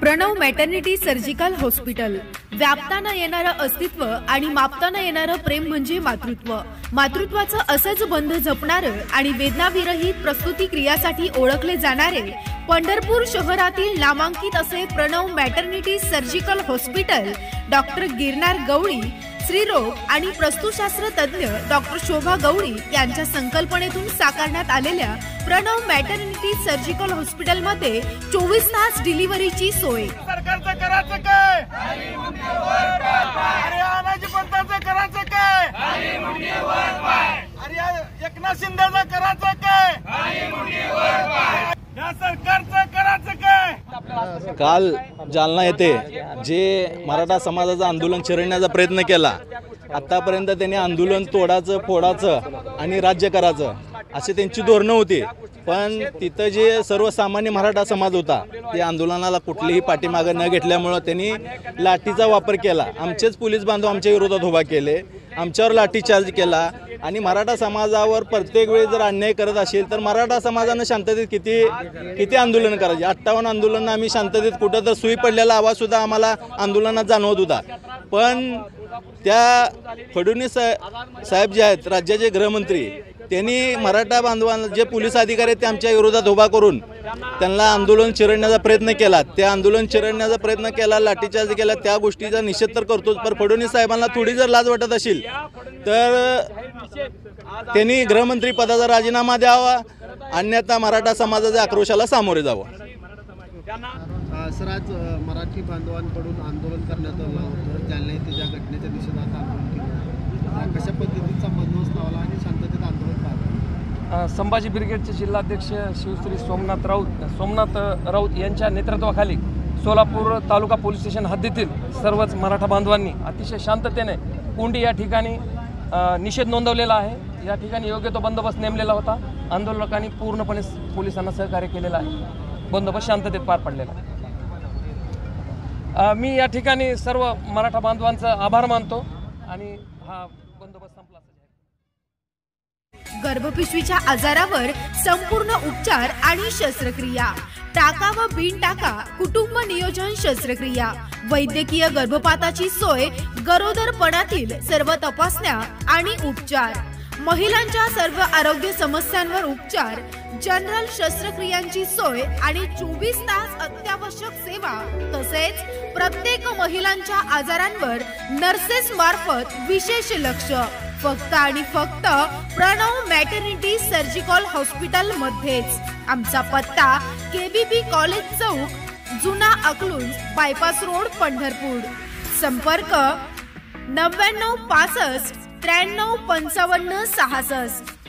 Pranab maternity surgical hospital व्यापताना येणारं अस्तित्व आणि मापताना येणारं प्रेम म्हणजे मातृत्व. मातृत्वाचं असंच बंध जपणारं आणि वेदनाविरहित प्रस्तुती क्रियासाठी ओळखले जाणारे पंढरपूर शहरातील नामांकित असे Pranav maternity surgical hospital doctor Girnar Gawali स्त्रीरोग आणि प्रस्तुशास्त्र तज्ज्ञ डॉक्टर शोभा गवळी यांच्या संकल्पनेतून साकारण्यात आलेल्या प्रणव मॅटर्निटी सर्जिकल हॉस्पिटलमध्ये चोवीस तास डिलिव्हरीची सोय. सरकारचं करायचं काय? करायचं काय? या एकनाथ शिंदेचं करायचं काय? या सरकारचं काल जालना येथे जे मराठा समाजाचं आंदोलन चिरडण्याचा प्रयत्न केला आत्तापर्यंत त्यांनी आंदोलन तोडाचं फोडाचं आणि राज्य करायचं अशी त्यांची धोरणं होती. पण तिथं जे सर्वसामान्य मराठा समाज होता ते आंदोलनाला कुठलीही पाठीमागं न घेतल्यामुळं त्यांनी लाठीचा वापर केला. आमचेच पोलीस बांधव आमच्या विरोधात उभा केले. आमच्यावर लाठीचार्ज केला. आणि मराठा समाजावर प्रत्येक वेळी जर अन्याय करत असेल तर मराठा समाजानं शांततेत किती किती आंदोलन करायचे? अठ्ठावन्न आंदोलनं आम्ही शांततेत कुठं तर सुई पडलेला आवाजसुद्धा आम्हाला आंदोलनात जाणवत होता. पण त्या फडणवीस साहेब जे आहेत राज्याचे गृहमंत्री त्यांनी मराठा बांधवांना जे पोलीस अधिकारी आहेत ते आमच्या विरोधात उभा करून त्यांना आंदोलन चिरडण्याचा प्रयत्न केला. ते आंदोलन चिरडण्याचा प्रयत्न केला लाठीचार्ज केला त्या गोष्टीचा निषेध तर करतोच. पण फडणवीस साहेबांना थोडी जर लाज वाटत असेल तर त्यांनी गृहमंत्री पदाचा राजीनामा द्यावा अन्यथा मराठा समाजाच्या आक्रोशाला सामोरे जावं. सर आज मराठी बांधवांकडून आंदोलन करण्यात आलं होतं. जालना येथे ज्या घटनेच्या निषेधात आंदोलन केलं अ, कशा पद्धतीचा बंदोबस्त लावला आणि शांततेत आंदोलन पार पडलं? अ, संभाजी ब्रिगेडचे जिल्हाध्यक्ष शिवश्री सोमनाथ राऊत सोमनाथ राऊत यांच्या नेतृत्वाखाली सोलापूर तालुका पोलीस स्टेशन हद्दीतील सर्वच मराठा बांधवांनी अतिशय शांततेने कुंडी या ठिकाणी निषेध नोंदवलेला आहे. या ठिकाणी योग्य तो बंदोबस्त नेमलेला होता. आंदोलकांनी पूर्णपणे पोलिसांना सहकार्य केलेलं आहे. बंदोबस्त शांततेत पार पडलेला आहे. मी या ठिकाणी सर्व मराठा बांधवांचा आभार मानतो आणि हा बंदोबस्त गर्भपिशवीच्या आजारावर संपूर्ण उपचार आणि शस्त्रक्रिया. टाका व बिन टाका कुटुंब नियोजन शस्त्रक्रिया. वैद्यकीय गर्भपाताची सोय गरोदरपणातील सर्व तपासण्या आणि उपचार. महिलांच्या सर्व आरोग्य समस्यांवर उपचार जनरल शस्त्रक्रियांची सोय आणि चोवीस तास अत्यावश्यक सेवा तसेच प्रत्येक महिलांच्या आजारांवर नर्सेस मार्फत विशेष लक्ष. फक्त आणि फक्त प्रणव मॅटर्निटी सर्जिकल हॉस्पिटल मध्येच. आमचा पत्ता केबीबी कॉलेज चौक जुना अकलूज बायपास रोड पंढरपूर. संपर्क नव्याण्णव पासष्ट त्र्याण्णव पंचावन्न सहासष्ट.